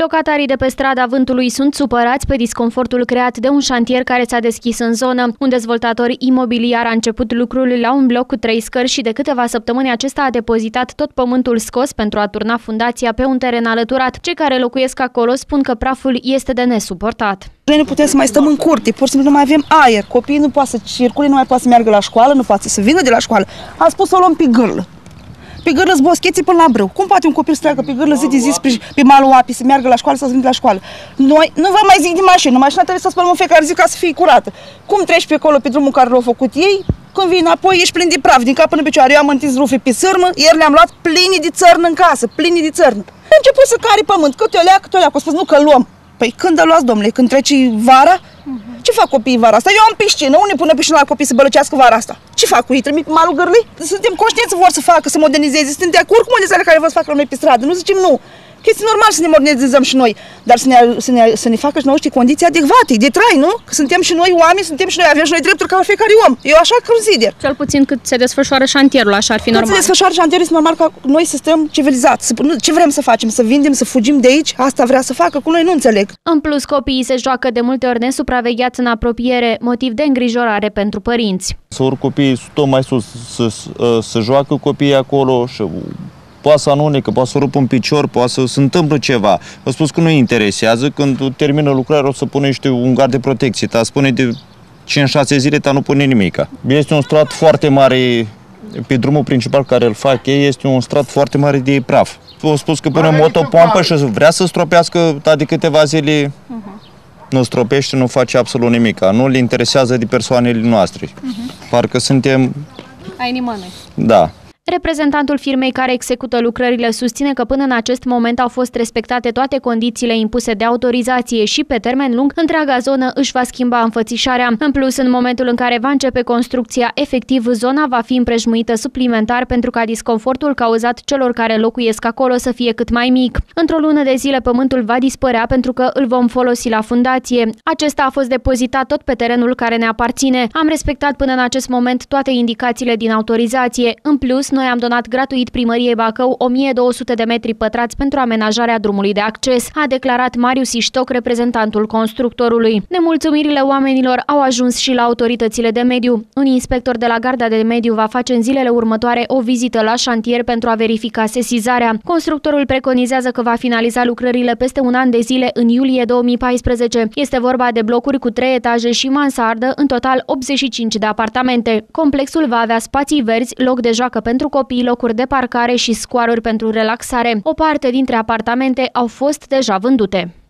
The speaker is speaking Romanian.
Locatarii de pe strada Vântului sunt supărați pe disconfortul creat de un șantier care s-a deschis în zonă. Un dezvoltator imobiliar a început lucrul la un bloc cu trei scări și de câteva săptămâni acesta a depozitat tot pământul scos pentru a turna fundația pe un teren alăturat. Cei care locuiesc acolo spun că praful este de nesuportat. Noi nu putem să mai stăm în curte, pur și simplu nu mai avem aer. Copiii nu poate să circule, nu mai poate să meargă la școală, nu poate să vină de la școală. A spus să o luăm pe gârlă pe gârlă boscheții până la brâu. Cum poate un copil să treacă pe gârlă zi de zi pe, pe malul apii, să meargă la școală, să vină la școală? Noi nu vă mai zic de mașină, mașina trebuie să spălăm în fiecare zi ca să fie curată. Cum treci pe acolo pe drumul care l-au făcut ei, când vii înapoi ești plin de praf, din cap până pe picioare. Eu am întins rufe pe sârmă, ieri le-am luat plini de țărnă în casă, plini de țărnă. A început să cari pământ, câte o lea, câte o lea, spus nu că luăm. Păi când o luați, domnule, când treci vara? Uh-huh. Ce fac copiii vara asta? Eu am piscină, unde pune piscină la copii să bălăcească vara asta? Ce fac cu ei? Trimit malul gârlii? Suntem conștienți vor să facă, să modernizeze, suntem de acord cu modernizarea care vă să facă la noi pe stradă. Nu zicem nu. Că este normal să ne modernizăm și noi, dar să ne, să ne, să ne facă și noi condiții adecvate, de trai, nu? Că suntem și noi oameni, suntem și noi, avem și noi drepturi ca fiecare om. Eu așa consider. Cel puțin cât se desfășoară șantierul, așa ar fi cât normal. se desfășoară șantierul, este normal ca noi să stăm civilizați. Să, nu, ce vrem să facem? Să vindem, să fugim de aici? Asta vrea să facă? Cu noi nu înțeleg. În plus, copiii se joacă de multe ori nesupravegheați în apropiere, motiv de îngrijorare pentru părinți. Să urc copiii tot mai sus, să, să, să joacă copiii acolo și poate să anunecă, poate să rupă un picior, poate să se întâmplă ceva. Vă spus că nu interesează, când termină lucrarea o să pune niște un gard de protecție, ta spune de 5-6 zile, ta nu pune nimica. Este un strat foarte mare pe drumul principal care îl fac ei, este un strat foarte mare de praf. Vă spus că pune motopompă și vrea să stropească, ta de câteva zile uh-huh. nu stropește, nu face absolut nimic. Nu le interesează de persoanele noastre. Uh-huh. Parcă suntem... Ai nimănui. Da. Reprezentantul firmei care execută lucrările susține că până în acest moment au fost respectate toate condițiile impuse de autorizație și pe termen lung întreaga zonă își va schimba înfățișarea. În plus, în momentul în care va începe construcția, efectiv zona va fi împrejmuită suplimentar pentru ca disconfortul cauzat celor care locuiesc acolo să fie cât mai mic. Într-o lună de zile pământul va dispărea pentru că îl vom folosi la fundație. Acesta a fost depozitat tot pe terenul care ne aparține. Am respectat până în acest moment toate indicațiile din autorizație. În plus, noi am donat gratuit primăriei Bacău 1200 de metri pătrați pentru amenajarea drumului de acces, a declarat Marius Iștoc, reprezentantul constructorului. Nemulțumirile oamenilor au ajuns și la autoritățile de mediu. Un inspector de la Garda de Mediu va face în zilele următoare o vizită la șantier pentru a verifica sesizarea. Constructorul preconizează că va finaliza lucrările peste un an de zile în iulie 2014. Este vorba de blocuri cu trei etaje și mansardă, în total 85 de apartamente. Complexul va avea spații verzi, loc de joacă pentru pentru copii, locuri de parcare și scoaruri pentru relaxare. O parte dintre apartamente au fost deja vândute.